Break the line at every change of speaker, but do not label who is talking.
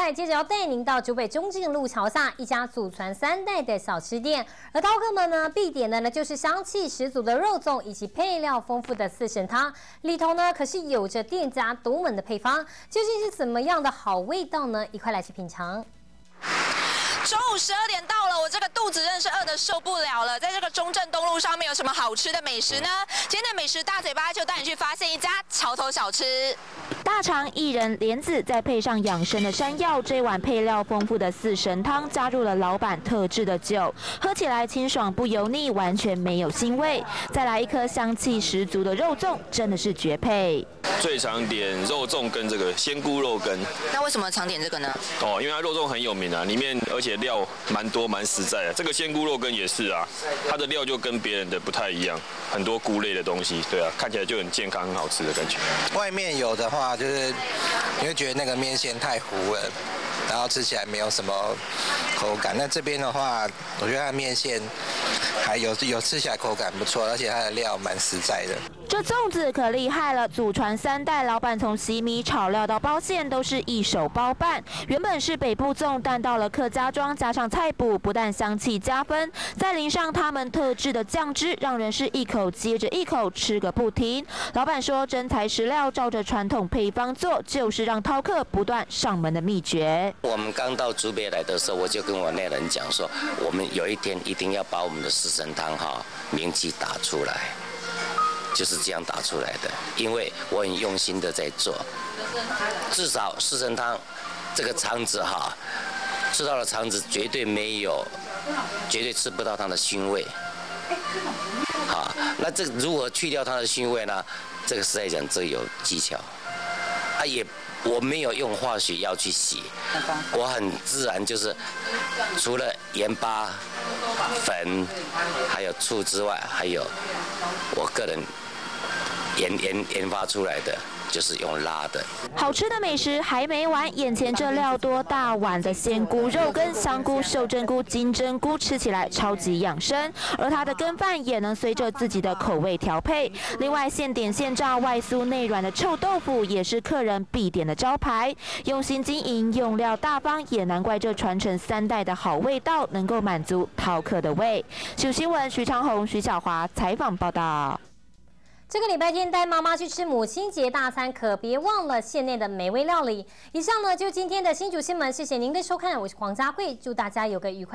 菜，接着要带您到九北中正路桥下一家祖传三代的小吃店，而饕客们呢必点的呢就是香气十足的肉粽以及配料丰富的四神汤，里头呢可是有着店家独门的配方，究竟是怎么样的好味道呢？一块来去品尝。
中午十二点到了，我这个肚子真是饿得受不了了。在这个中正东路上面有什么好吃的美食呢？今天的美食大嘴巴就带你去发现一家桥头小吃。
大肠薏仁莲子，再配上养生的山药，这碗配料丰富的四神汤，加入了老板特制的酒，喝起来清爽不油腻，完全没有腥味。再来一颗香气十足的肉粽，真的是绝配。
最常点肉粽跟这个鲜菇肉羹。
那为什么常点这个呢？
哦，因为它肉粽很有名啊，里面而且料蛮多蛮实在的。这个鲜菇肉羹也是啊，它的料就跟别人的不太一样，很多菇类的东西，对啊，看起来就很健康、很好吃的感觉。
外面有的话，就是你会觉得那个面线太糊了，然后吃起来没有什么口感。那这边的话，我觉得它面线还有有吃起来口感不错，而且它的料蛮实在的。
这粽子可厉害了，祖传三代，老板从洗米、炒料到包馅都是一手包办。原本是北部粽，但到了客家庄，加上菜补，不但香气加分，再淋上他们特制的酱汁，让人是一口接着一口吃个不停。老板说，真材实料，照着传统配方做，就是让饕客不断上门的秘诀。
我们刚到竹北来的时候，我就跟我那人讲说，我们有一天一定要把我们的四神汤哈名气打出来。就是这样打出来的，因为我很用心的在做，至少四神汤这个肠子哈，吃到了肠子绝对没有，绝对吃不到它的腥味。好，那这如何去掉它的腥味呢？这个实在讲，这有技巧。啊，也我没有用化学药去洗，我很自然就是，除了盐巴粉还有醋之外，还有我个人。研研研发出来的就是用拉的。
好吃的美食还没完，眼前这料多大碗的鲜菇肉跟香菇、秀珍菇、金针菇，吃起来超级养生。而它的羹饭也能随着自己的口味调配。另外现点现炸、外酥内软的臭豆腐也是客人必点的招牌。用心经营，用料大方，也难怪这传承三代的好味道能够满足饕客的胃。九新闻徐长虹、徐小华采访报道。
这个礼拜天带妈妈去吃母亲节大餐，可别忘了县内的美味料理。以上呢就今天的新主新闻，谢谢您的收看，我是黄佳慧，祝大家有个愉快。